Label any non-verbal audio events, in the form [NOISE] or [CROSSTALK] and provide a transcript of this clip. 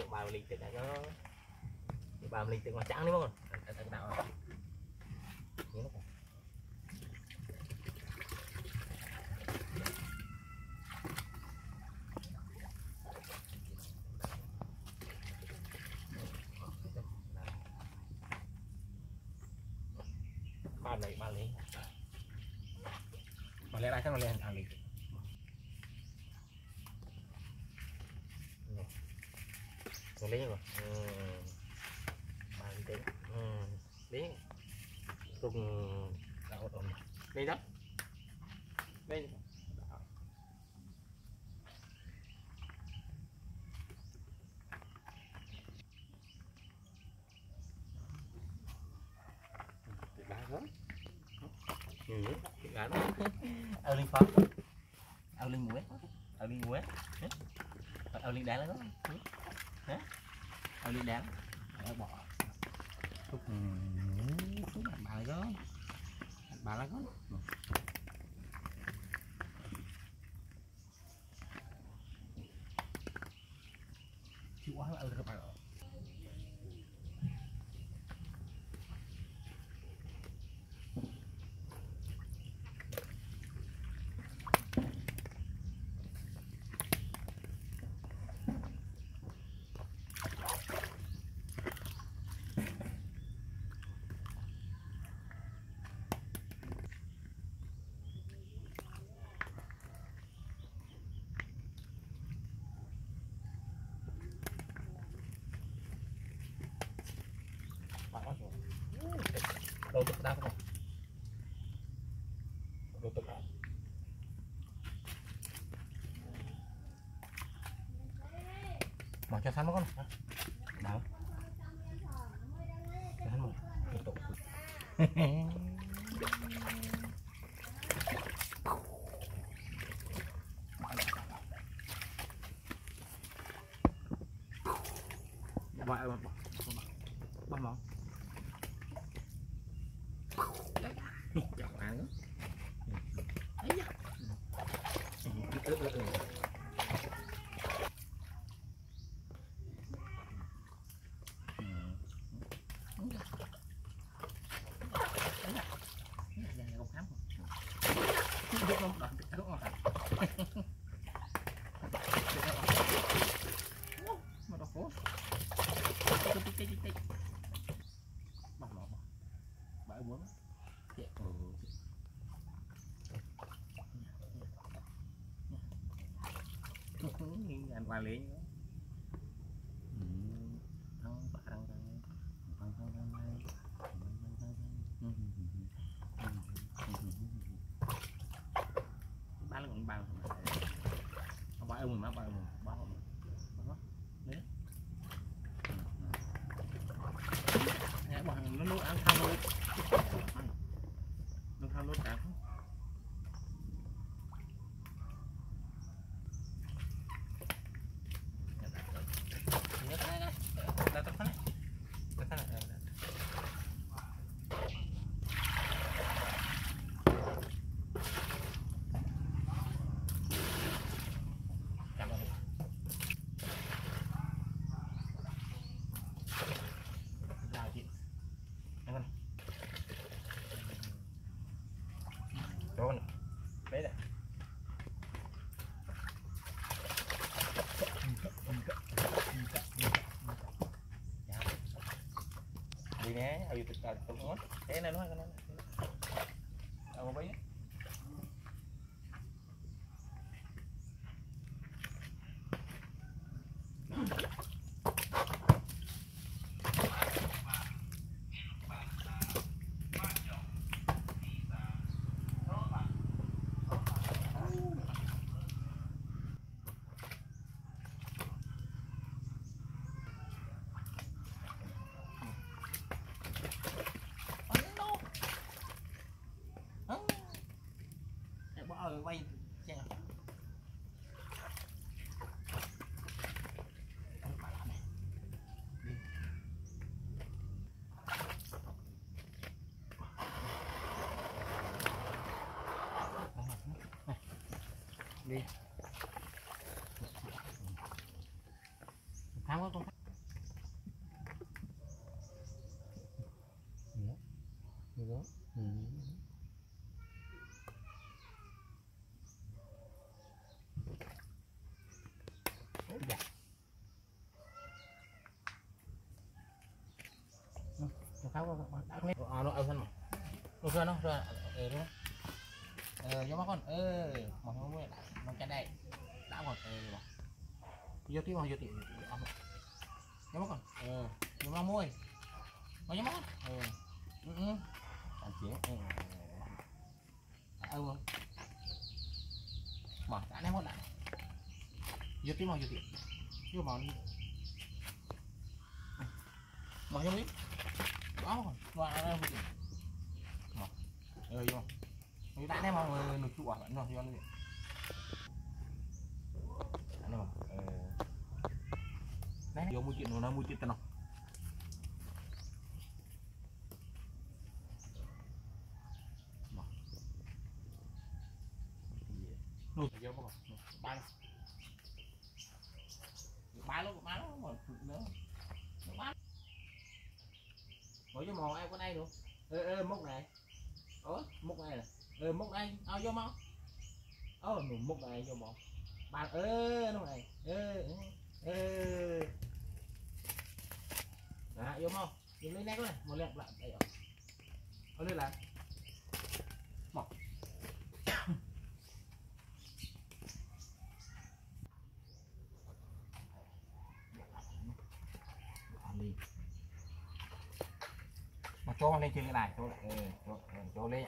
bắt bắt đó từ ngoài trắng đấy ba lấy ba lấy. Mà lấy lại chắc nó lên, thằng lịch Lấy rồi ừ. ba đi tính ừ. lấy cùng đạo ổn đây đó đây. Ao linh phóng. Ao linh muối. Ao linh muối. Ao linh đá đó. [LAUGHS] Hả? Ao linh đá. Đã bỏ. Chút chút bà lại đó. Bà lại có. Chịu quá ở các này đâu tức đau mở cho sẵn con đau cho sẵn mở tiếp tục bỏ bỏ bỏ bỏ bỏ ừ, ừ, ừ. Bãi anh qua liền ba là còn bao không bao ông mà bao ông bao bao đấy Nè, bỏ hàng nó nuốt ăn thao nuốt nó thao nuốt cả Đó này. Đấy này. Đi ở YouTube là tụi nó. Thế này nó cái nó. Đâu có biết. Để bỏ ở quay chè. đi tháo quá con Được đó. Ừ. dạ nó tháo quá con đã nghe à nó ao thân mà. Nó ra nó ra ờ đúng ờ cho má con ờ mà không biết nó cái đây đã một ừ, ờ mà vô tiếp vào, vô tiếp cho má con ờ vô má môi. Mà cho má con? Ừ. Ừ, ờ ừ ừ. Anh chị ờ ờ không mà đã ném con lại. Vô tiếp vào, vô tiếp vô vào đi. Mà vô đi đó còn và đây một điểm mà ờ vô người ta đem vào nồi trụ à? Bạn rồi vô đi. Anh em đấy vô ờ. mua chuyện nó mua chuyện tao nào? Nồi vô mà ba ba luôn ba luôn mà nữa. ba bỏ vô mò ai con này luôn? Ê ê múc này. Ớ múc này là ê múc này ao ờ, vô mau ơ oh, múc này vô mò bạn ê nó này ê ê. Đó vô mau vô lên đây có này một lần lại. Đây rồi. Lên lại là mò đi mà cho lên trên cái này chỗ này ừ, chỗ, ừ, chỗ lên